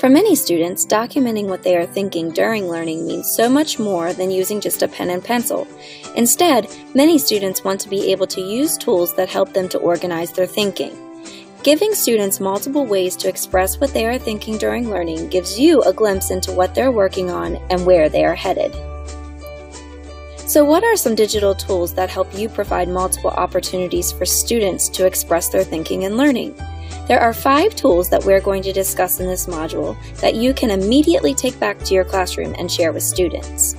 For many students, documenting what they are thinking during learning means so much more than using just a pen and pencil. Instead, many students want to be able to use tools that help them to organize their thinking. Giving students multiple ways to express what they are thinking during learning gives you a glimpse into what they're working on and where they are headed. So, what are some digital tools that help you provide multiple opportunities for students to express their thinking and learning? There are five tools that we're going to discuss in this module that you can immediately take back to your classroom and share with students.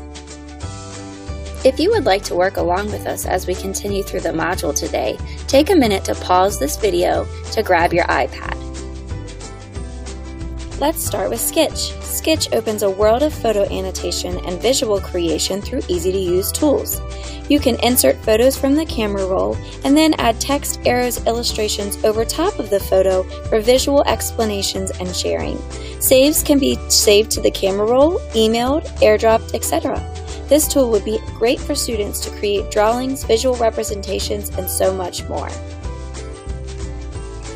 If you would like to work along with us as we continue through the module today, take a minute to pause this video to grab your iPad. Let's start with Skitch. Skitch opens a world of photo annotation and visual creation through easy-to-use tools. You can insert photos from the camera roll and then add text, arrows, illustrations over top of the photo for visual explanations and sharing. Saves can be saved to the camera roll, emailed, airdropped, etc. This tool would be great for students to create drawings, visual representations, and so much more.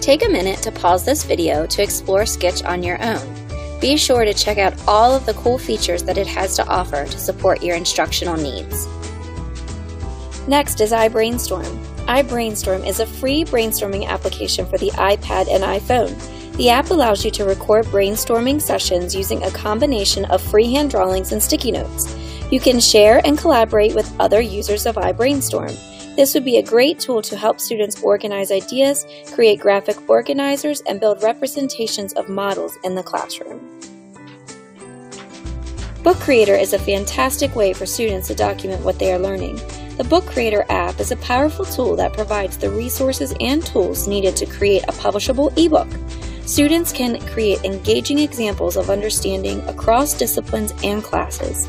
Take a minute to pause this video to explore Skitch on your own. Be sure to check out all of the cool features that it has to offer to support your instructional needs. Next is iBrainstorm. iBrainstorm is a free brainstorming application for the iPad and iPhone. The app allows you to record brainstorming sessions using a combination of freehand drawings and sticky notes. You can share and collaborate with other users of iBrainstorm. This would be a great tool to help students organize ideas, create graphic organizers, and build representations of models in the classroom. Book Creator is a fantastic way for students to document what they are learning. The Book Creator app is a powerful tool that provides the resources and tools needed to create a publishable ebook. Students can create engaging examples of understanding across disciplines and classes.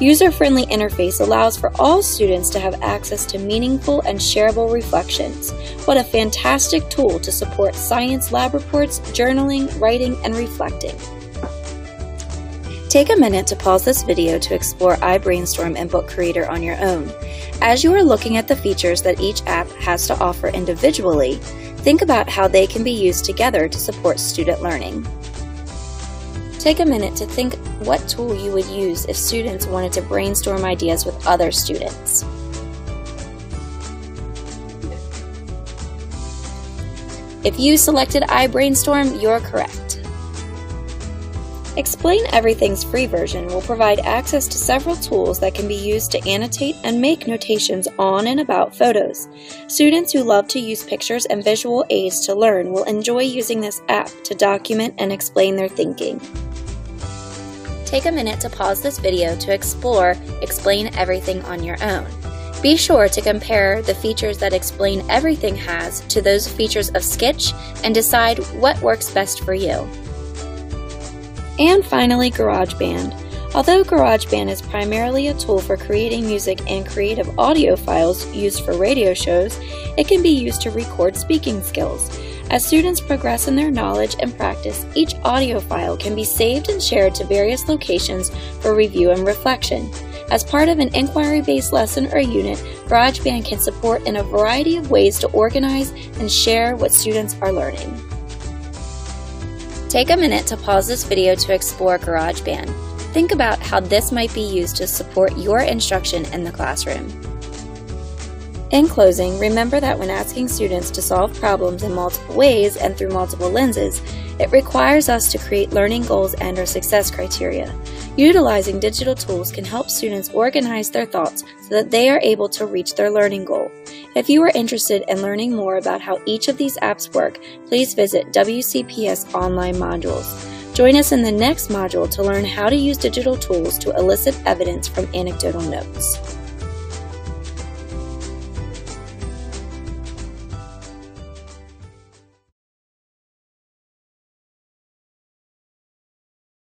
User-friendly interface allows for all students to have access to meaningful and shareable reflections. What a fantastic tool to support science lab reports, journaling, writing, and reflecting. Take a minute to pause this video to explore iBrainstorm and Book Creator on your own. As you are looking at the features that each app has to offer individually, think about how they can be used together to support student learning. Take a minute to think what tool you would use if students wanted to brainstorm ideas with other students. If you selected iBrainstorm, you're correct. Explain Everything's free version will provide access to several tools that can be used to annotate and make notations on and about photos. Students who love to use pictures and visual aids to learn will enjoy using this app to document and explain their thinking. Take a minute to pause this video to explore Explain Everything on your own. Be sure to compare the features that Explain Everything has to those features of Skitch and decide what works best for you. And finally, GarageBand. Although GarageBand is primarily a tool for creating music and creative audio files used for radio shows, it can be used to record speaking skills. As students progress in their knowledge and practice, each audio file can be saved and shared to various locations for review and reflection. As part of an inquiry-based lesson or unit, GarageBand can support in a variety of ways to organize and share what students are learning. Take a minute to pause this video to explore GarageBand. Think about how this might be used to support your instruction in the classroom. In closing, remember that when asking students to solve problems in multiple ways and through multiple lenses, it requires us to create learning goals and our success criteria. Utilizing digital tools can help students organize their thoughts so that they are able to reach their learning goal. If you are interested in learning more about how each of these apps work, please visit WCPS online modules. Join us in the next module to learn how to use digital tools to elicit evidence from anecdotal notes.